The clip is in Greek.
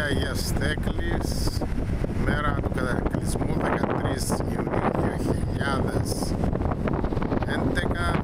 Παναγία Αγίας Στέκλης μέρα του κατακλυσμού 13 Ιουνίου 2011